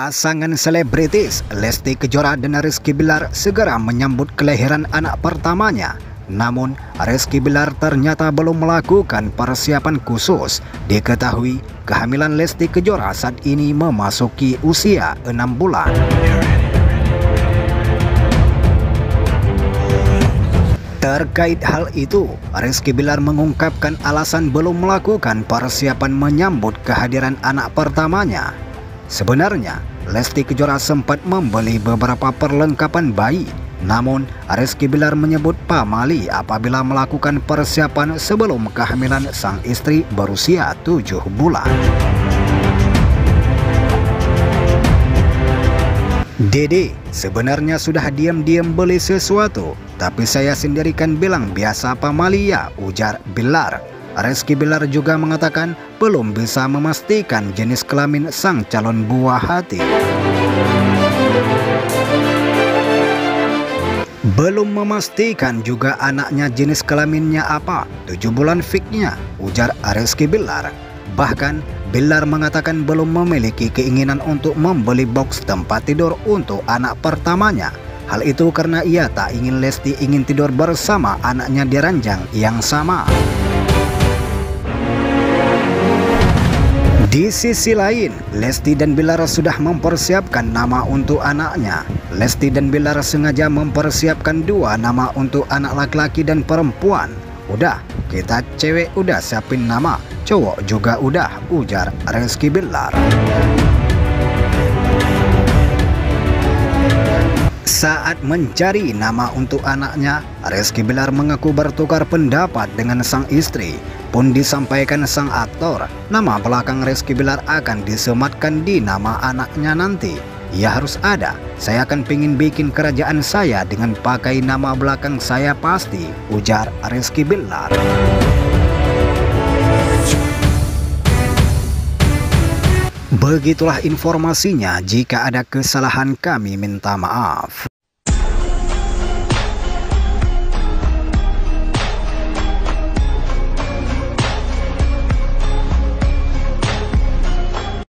Pasangan selebritis Lesti Kejora dan Rizky Bilar segera menyambut kelahiran anak pertamanya. Namun, Rizky Bilar ternyata belum melakukan persiapan khusus. Diketahui, kehamilan Lesti Kejora saat ini memasuki usia 6 bulan. Terkait hal itu, Rizky Bilar mengungkapkan alasan belum melakukan persiapan menyambut kehadiran anak pertamanya. Sebenarnya, Lesti Kejora sempat membeli beberapa perlengkapan bayi. Namun, Rizky Bilar menyebut pamali apabila melakukan persiapan sebelum kehamilan sang istri berusia 7 bulan. Dede sebenarnya sudah diam-diam beli sesuatu, tapi saya sendiri kan bilang biasa pamali ya, ujar Bilar. Rizky Bilar juga mengatakan belum bisa memastikan jenis kelamin sang calon buah hati. Belum memastikan juga anaknya jenis kelaminnya apa, tujuh bulan fiknya, ujar Rizky Bilar. Bahkan, Bilar mengatakan belum memiliki keinginan untuk membeli box tempat tidur untuk anak pertamanya. Hal itu karena ia tak ingin Lesti ingin tidur bersama anaknya di ranjang yang sama. Di sisi lain, Lesti dan Bilar sudah mempersiapkan nama untuk anaknya. Lesti dan Bilar sengaja mempersiapkan dua nama untuk anak laki-laki dan perempuan. Udah, kita cewek udah siapin nama, cowok juga udah, ujar Rizky Bilar. Saat mencari nama untuk anaknya, Rizky Bilar mengaku bertukar pendapat dengan sang istri pun disampaikan sang aktor, nama belakang Rizky Bilar akan disematkan di nama anaknya nanti. Ya harus ada, saya akan pingin bikin kerajaan saya dengan pakai nama belakang saya pasti, ujar Rizky Bilar. Begitulah informasinya, jika ada kesalahan kami minta maaf.